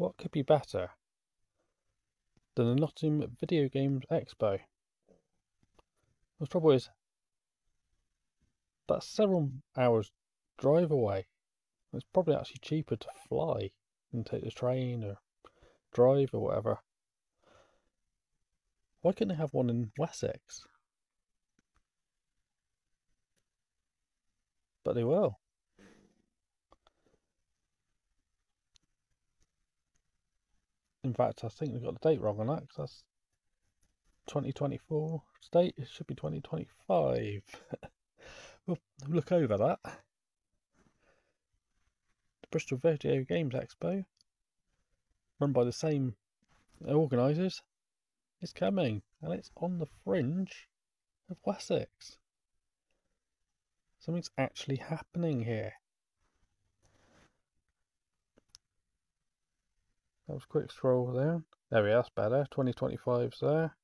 What could be better than the Nottingham Video Games Expo? The trouble is, that's several hours drive away. It's probably actually cheaper to fly than take the train or drive or whatever. Why couldn't they have one in Wessex? But they will. In fact, I think they got the date wrong on that because that's 2024 date. It should be 2025. we'll look over that. The Bristol Video Games Expo, run by the same organisers, is coming and it's on the fringe of Wessex. Something's actually happening here. That was quick scroll down. There we are, that's better. 2025's there.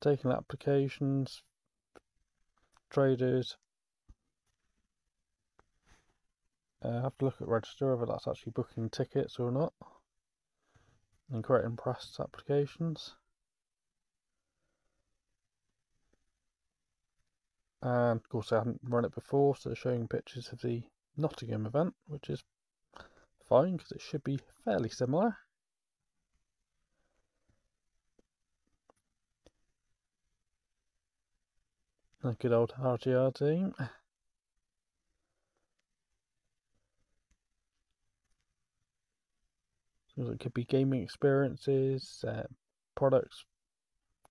Taking applications, traders. Uh, have to look at register whether that's actually booking tickets or not. And creating press applications. And of course I haven't run it before, so showing pictures of the Nottingham event, which is fine because it should be fairly similar. A good old RGR team. So it could be gaming experiences, uh, products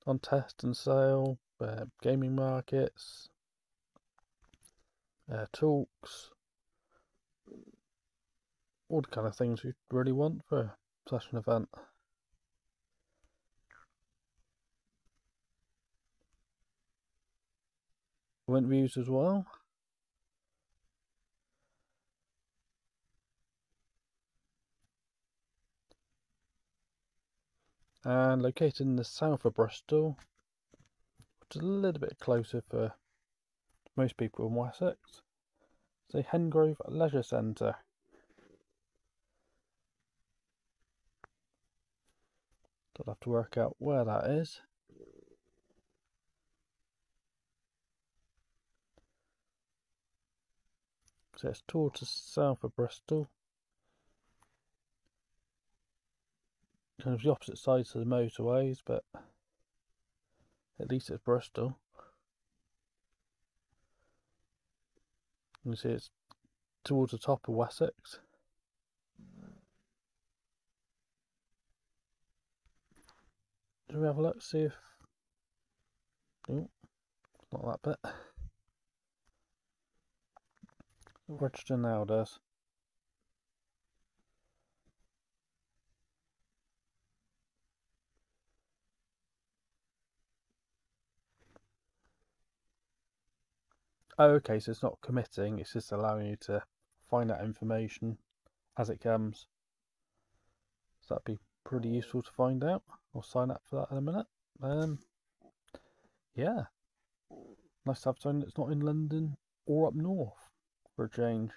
on test and sale, uh, gaming markets, uh, talks, all the kind of things you really want for such an event. Event views as well. And located in the south of Bristol, which is a little bit closer for most people in Wessex. It's a Hengrove Leisure Centre. I'll have to work out where that is. So it's towards the south of Bristol. Kind of the opposite sides of the motorways, but at least it's Bristol. You can see it's towards the top of Wessex. Do we have a look, see if... No, not that bit. Register now does. Oh, okay, so it's not committing, it's just allowing you to find that information as it comes. So that'd be pretty useful to find out. I'll sign up for that in a minute. Um, yeah, nice to have something that's not in London or up north for a change.